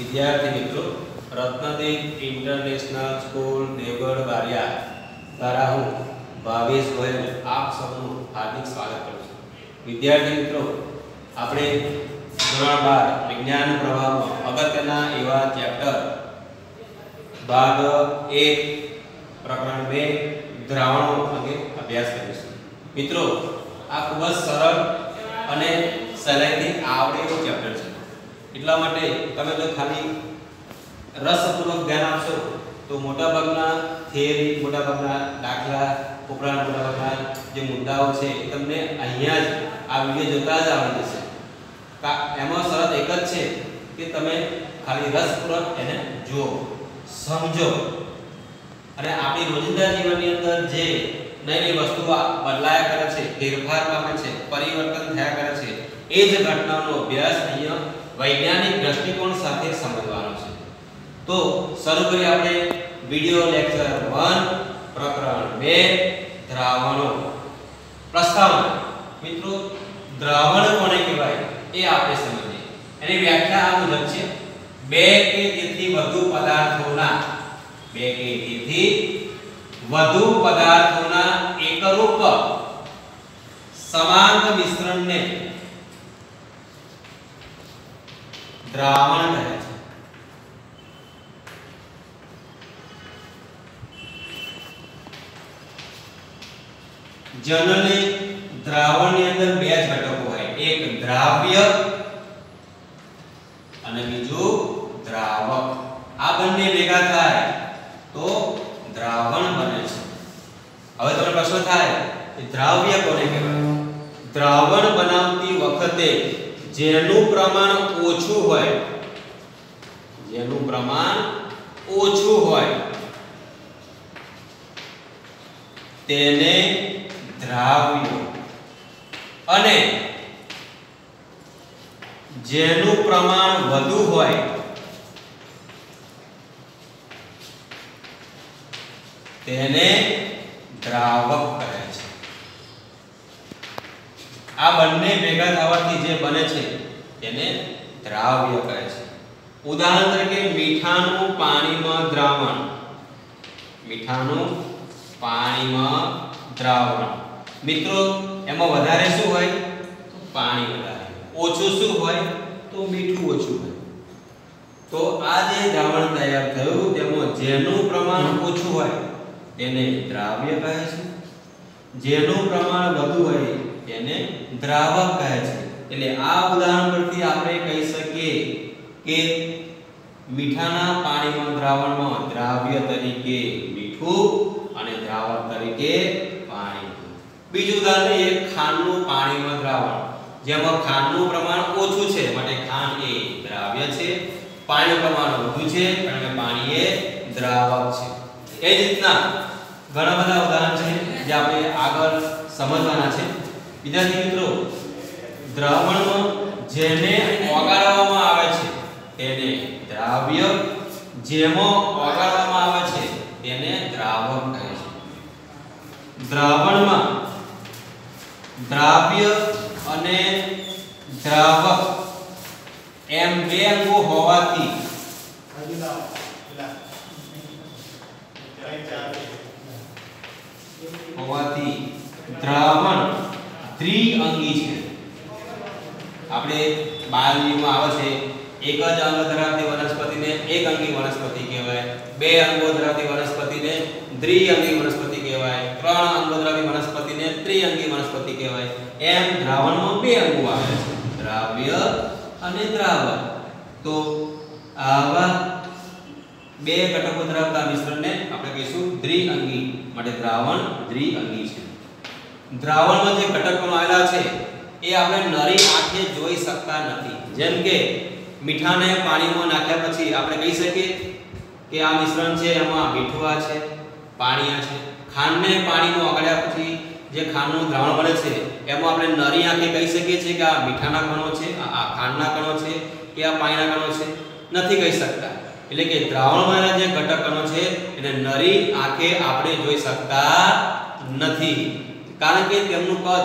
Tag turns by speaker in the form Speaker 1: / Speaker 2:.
Speaker 1: વિદ્યાર્થી મિત્રો, Ratnadeep international school Devgadh Baria દ્વારા હું ભાવેશ ગોયલ આપ સૌનું હાર્દિક સ્વાગત કરું છું. વિદ્યાર્થી મિત્રો, આપણે ધોરણ બાર, વિજ્ઞાન પ્રવાહમાં અગત્યના એવા ચેપ્ટર ભાગ એક, પ્રકરણ બે, દ્રાવણો અંગે અભ્યાસ કરીશું. મિત્રો, આ ખૂબ જ સરળ અને સહેલાઈથી આવડે એવું ચેપ્ટર છે. એટલા માટે તમે જો ખાલી રસપૂર્વક ધ્યાન આપશો, તો મોટાભાગના થિયરી મોટાભાગના દાખલા ઉપરાંત મોટાભાગના જે મુદ્દાઓ છે એ તમને અહીંયા જ આ વીડિયો જોતા જ આવડી જશે. એમાં શરત એક જ છે કે તમે ખાલી રસપૂર્વક એને જુઓ, સમજો. અને આપણી રોજિંદા જીવનની અંદર જે નવી નવી વસ્તુઓ બદલાયા કરે છે, ફેરફાર પામે છે, પરિવર્તન થયા કરે છે, એ જ ઘટનાનો અભ્યાસ અહીંયા વૈજ્ઞાનિક દ્રષ્ટિકોણ સાથે સમજવાનો છે. તો શરૂ કરીએ આપણે વિડિયો લેક્ચર 1 પ્રકરણ 2 દ્રાવણો. પ્રસ્તાવના. મિત્રો, દ્રાવણ કોને કહેવાય? એ આપણે સમજીએ. એની વ્યાખ્યા આ મુજબ છે. બે કે તેથી વધુ પદાર્થોના. બે કે તેથી વધુ પદાર્થોના એકરૂપ. સમાંત મિશ્રણને દ્રાવણ કહે છે. જનરલી દ્રાવણની અંદર બે જ ઘટકો હોય. એક દ્રાવ્ય અને બીજું દ્રાવક. આ બંને ભેગા થાય તો દ્રાવણ બને છે. હવે તમને પ્રશ્ન થાય કે દ્રાવ્ય કોને કહેવાય? દ્રાવણ બનાવતી વખતે જેનું પ્રમાણ ઓછું હોય, જેનું પ્રમાણ ઓછું હોય, તેને દ્રાવ્ય. અને જેનું પ્રમાણ વધુ હોય, તેને દ્રાવક કહે છે. આ બંને ભેગા થવાથી જે બને છે તેને દ્રાવ્ય કહે છે. ઉદાહરણ તરીકે મીઠાનું પાણીમાં દ્રાવણ. મીઠાનું પાણીમાં દ્રાવણ. મિત્રો, એમાં વધારે શું હોય? તો પાણી વધારે. ઓછું શું હોય? તો મીઠું ઓછું હોય. તો આ જે દ્રાવણ તૈયાર થયું, તેમાં જેનું પ્રમાણ ઓછું હોય, તેને દ્રાવ્ય કહે છે. જેનું પ્રમાણ વધુ હોય તેને દ્રાવક કહે છે. એટલે આ ઉદાહરણ પરથી આપણે કહી શકીએ કે મીઠાના પાણીમાં દ્રાવણમાં દ્રાવ્ય તરીકે મીઠું અને દ્રાવક તરીકે પાણી. બીજું ઉદાહરણ એ ખાંડનું પાણીમાં દ્રાવણ. જેમાં ખાંડનું પ્રમાણ ઓછું છે, માટે ખાંડ એ દ્રાવ્ય છે. પાણીનું પ્રમાણ વધુ છે, કારણ કે પાણી એ દ્રાવક છે. એ જ રીતના ઘણા બધા ઉદાહરણ છે જે આપણે આગળ સમજવાના છે. વિદ્યાર્થી મિત્રો દ્રાવણમાં જેને ઓગાળવામાં આવે છે, તેને દ્રાવ્ય જેમાં ઓગાળવામાં આવે છે, તેને દ્રાવક કહે છે. દ્રાવણમાં દ્રાવ્ય અને દ્રાવક એમ બે અંગો હોવાથી હોવાથી દ્રાવણ દ્વિઅંગી છે. આપણે બાયોલોજીમાં આવે છે. એક જ અંગ ધરાવતી વનસ્પતિને એક અંગી વનસ્પતિ કહેવાય. બે અંગો ધરાવતી વનસ્પતિને દ્વિઅંગી વનસ્પતિ કહેવાય. ત્રણ અંગો ધરાવતી વનસ્પતિને ત્રિઅંગી વનસ્પતિ કહેવાય. એમ દ્રાવણમાં બે અંગો આવે છે. દ્રાવ્ય અને દ્રાવણ. તો આવા બે ઘટકો ધરાવતા મિશ્રણને આપણે કહીશું દ્વિઅંગી માટે દ્રાવણ દ્વિઅંગી છે. દ્રાવણમાં જે ઘટકો આવેલા છે, એ આપણે નરી આંખે જોઈ શકતા નથી. જેમ કે મીઠાને પાણીમાં નાખ્યા પછી આપણે કહી શકીએ કે આ મિશ્રણ છે, એમાં મીઠું આ છે પાણી છે. ખાંડને પાણીમાં ઓગળ્યા પછી જે ખાંડનું દ્રાવણ બને છે, એમાં આપણે નરી આંખે કહી શકીએ છીએ કે આ મીઠાના કણો છે, આ ખાંડના કણો છે કે આ પાણીના કણો છે. નથી કહી શકતા. એટલે કે દ્રાવણમાં જે ઘટક છે, એને નરી આંખે આપણે જોઈ શકતા નથી. કારણ કે તેમનું કદ